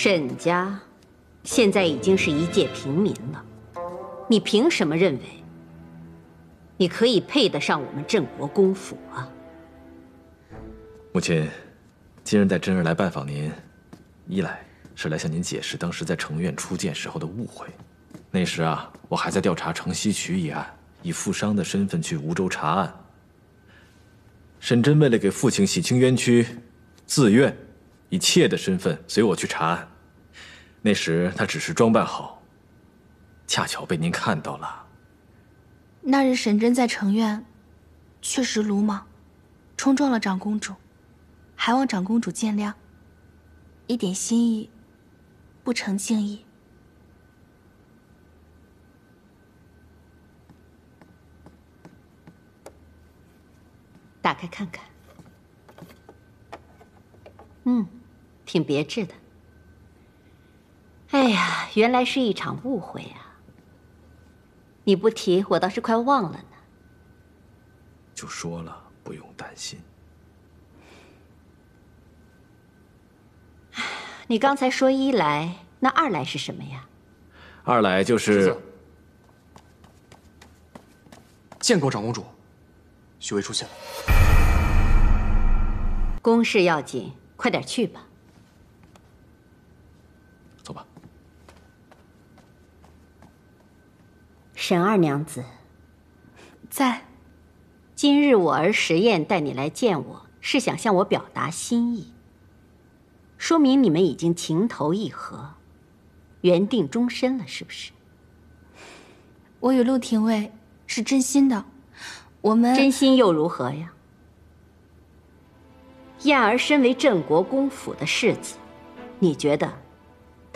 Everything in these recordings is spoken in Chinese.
沈家现在已经是一介平民了，你凭什么认为你可以配得上我们镇国公府啊？母亲，今日带真儿来拜访您，一来是来向您解释当时在城院初见时候的误会。那时啊，我还在调查城西渠一案，以富商的身份去梧州查案。沈真为了给父亲洗清冤屈，自愿以妾的身份随我去查案。那时她只是装扮好，恰巧被您看到了。那日沈真在城院，确实鲁莽，冲撞了长公主，还望长公主见谅。一点心意，不成敬意。打开看看，嗯，挺别致的。哎呀，原来是一场误会啊！你不提，我倒是快忘了呢。就说了，不用担心。你刚才说一来，那二来是什么呀？二来就是见过长公主，许巍出现了。公事要紧，快点去吧。走吧。沈二娘子，在。今日我儿石燕带你来见我，是想向我表达心意。说明你们已经情投意合，缘定终身了，是不是？我与陆廷尉是真心的，我们真心又如何呀？燕儿身为镇国公府的世子，你觉得，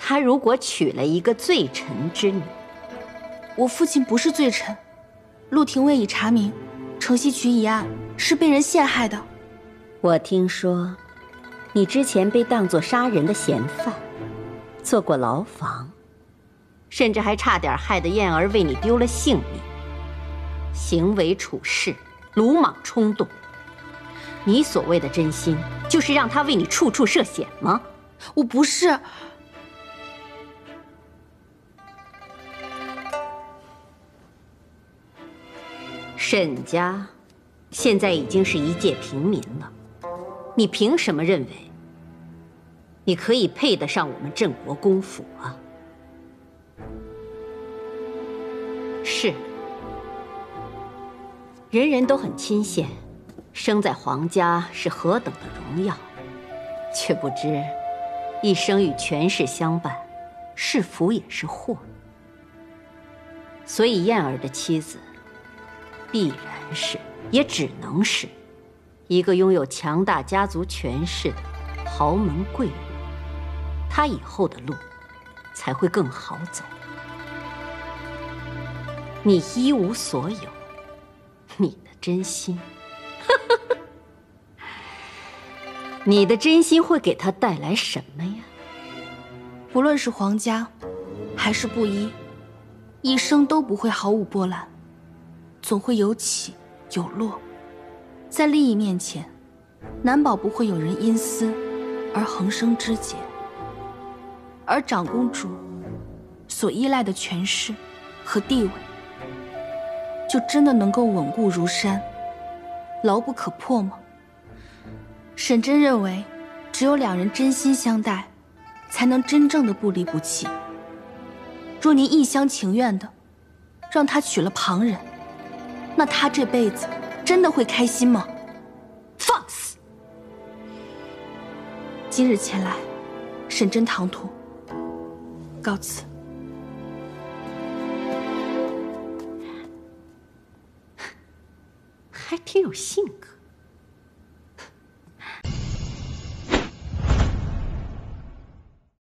他如果娶了一个罪臣之女，我父亲不是罪臣，陆廷尉已查明。城西渠一案是被人陷害的。我听说，你之前被当作杀人的嫌犯，坐过牢房，甚至还差点害得燕儿为你丢了性命。行为处事鲁莽冲动，你所谓的真心，就是让他为你处处涉险吗？我不是。沈家现在已经是一介平民了，你凭什么认为你可以配得上我们镇国公府啊？是，人人都很钦羡，生在皇家是何等的荣耀，却不知一生与权势相伴，是福也是祸。所以燕儿的妻子。必然是，也只能是，一个拥有强大家族权势的豪门贵人，他以后的路才会更好走。你一无所有，你的真心，你的真心会给他带来什么呀？不论是皇家，还是布衣，一生都不会毫无波澜。总会有起有落，在利益面前，难保不会有人因私而横生枝节。而长公主所依赖的权势和地位，就真的能够稳固如山、牢不可破吗？沈真认为，只有两人真心相待，才能真正的不离不弃。若您一厢情愿的让他娶了旁人，那他这辈子真的会开心吗？放肆！今日前来，沈真唐突，告辞。还挺有性格。